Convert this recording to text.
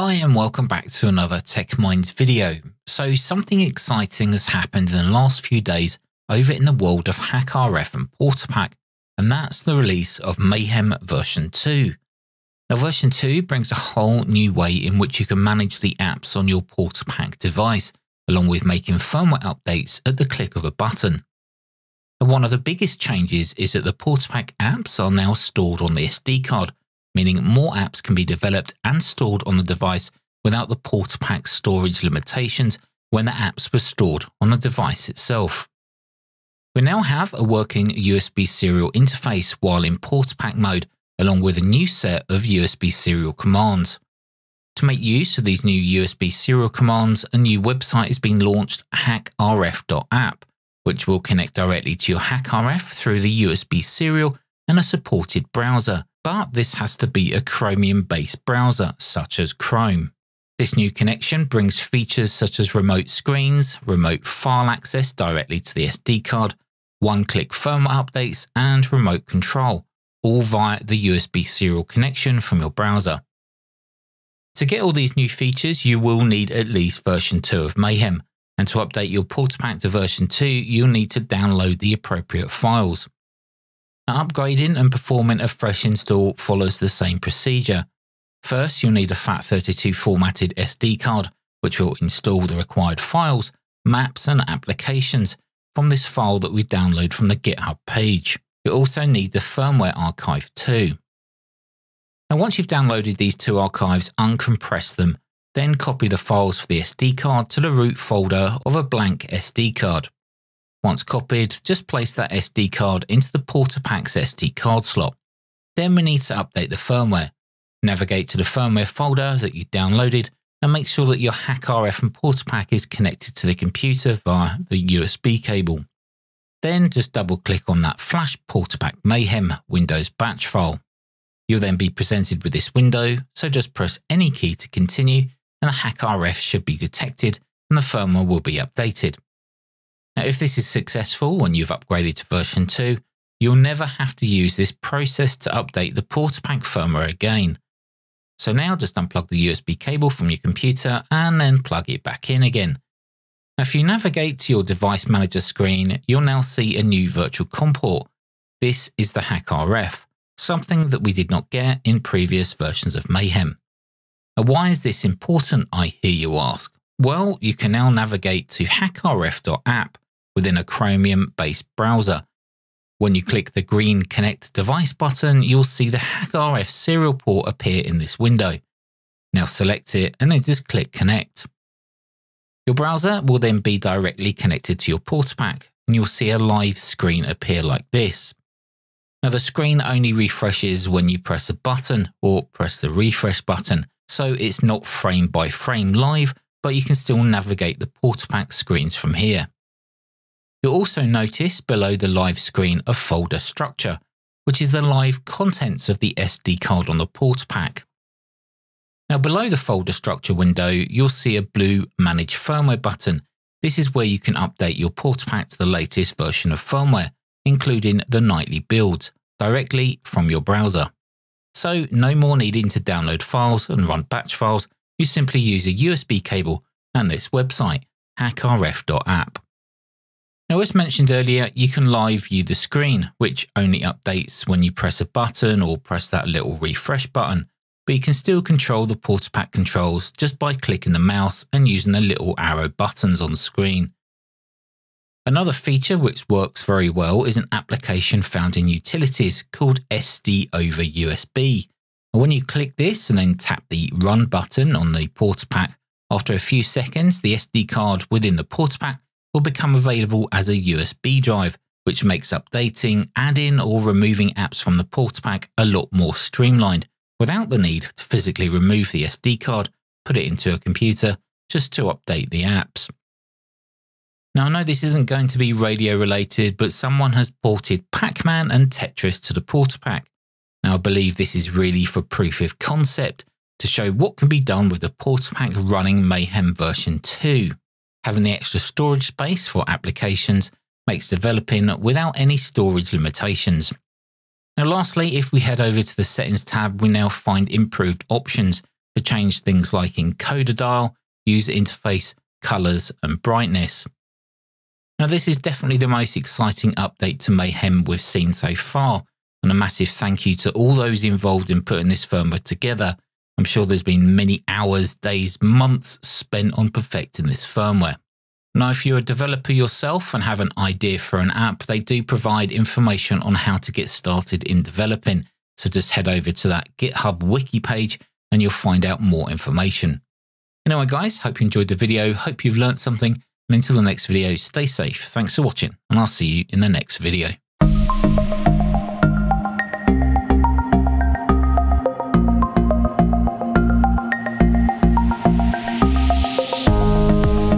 Hi and welcome back to another Tech Minds video. So something exciting has happened in the last few days over in the world of HackRF and Portapack, and that's the release of Mayhem version 2. Now version 2 brings a whole new way in which you can manage the apps on your Portapack device, along with making firmware updates at the click of a button. And one of the biggest changes is that the Portapack apps are now stored on the SD card, meaning more apps can be developed and stored on the device without the Portapack storage limitations when the apps were stored on the device itself. We now have a working USB serial interface while in Portapack mode, along with a new set of USB serial commands. To make use of these new USB serial commands, a new website has been launched, hackrf.app, which will connect directly to your HackRF through the USB serial and a supported browser but this has to be a Chromium based browser, such as Chrome. This new connection brings features such as remote screens, remote file access directly to the SD card, one click firmware updates, and remote control, all via the USB serial connection from your browser. To get all these new features, you will need at least version 2 of Mayhem, and to update your Portapack to version 2, you'll need to download the appropriate files. Upgrading and performing a fresh install follows the same procedure. First, you'll need a FAT32 formatted SD card, which will install the required files, maps, and applications from this file that we download from the GitHub page. You'll also need the firmware archive too. Now, once you've downloaded these two archives, uncompress them, then copy the files for the SD card to the root folder of a blank SD card. Once copied, just place that SD card into the Portapack's SD card slot. Then we need to update the firmware. Navigate to the firmware folder that you downloaded and make sure that your HackRF and Portapack is connected to the computer via the USB cable. Then just double click on that Flash Portapack Mayhem Windows batch file. You'll then be presented with this window, so just press any key to continue and the HackRF should be detected and the firmware will be updated. Now, if this is successful and you've upgraded to version 2, you'll never have to use this process to update the Portapack firmware again. So now just unplug the USB cable from your computer and then plug it back in again. Now, if you navigate to your device manager screen, you'll now see a new virtual COM port. This is the HackRF, something that we did not get in previous versions of Mayhem. Now, why is this important, I hear you ask? Well, you can now navigate to hackrf.app within a Chromium based browser. When you click the green Connect Device button, you'll see the HackRF serial port appear in this window. Now select it and then just click Connect. Your browser will then be directly connected to your Portapack and you'll see a live screen appear like this. Now the screen only refreshes when you press a button or press the refresh button, so it's not frame by frame live, but you can still navigate the Portapack screens from here. You'll also notice below the live screen a folder structure, which is the live contents of the SD card on the Portapack. Now below the folder structure window, you'll see a blue Manage Firmware button. This is where you can update your Portapack to the latest version of firmware, including the nightly builds, directly from your browser. So no more needing to download files and run batch files, you simply use a USB cable and this website, hackrf.app. Now, as mentioned earlier, you can live view the screen, which only updates when you press a button or press that little refresh button, but you can still control the Portapack controls just by clicking the mouse and using the little arrow buttons on screen. Another feature which works very well is an application found in utilities called SD over USB. And when you click this and then tap the run button on the Portapack, after a few seconds, the SD card within the Portapack will become available as a USB drive, which makes updating, adding, or removing apps from the Portapack a lot more streamlined without the need to physically remove the SD card, put it into a computer just to update the apps. Now, I know this isn't going to be radio related, but someone has ported Pac Man and Tetris to the Portapack. Now, I believe this is really for proof of concept to show what can be done with the Portapack running Mayhem version 2. Having the extra storage space for applications makes developing without any storage limitations. Now lastly, if we head over to the settings tab, we now find improved options to change things like encoder dial, user interface, colors, and brightness. Now, this is definitely the most exciting update to Mayhem we've seen so far, and a massive thank you to all those involved in putting this firmware together. I'm sure there's been many hours, days, months spent on perfecting this firmware. Now, if you're a developer yourself and have an idea for an app, they do provide information on how to get started in developing. So just head over to that GitHub wiki page and you'll find out more information. Anyway, guys, hope you enjoyed the video. Hope you've learned something. And until the next video, stay safe. Thanks for watching, and I'll see you in the next video.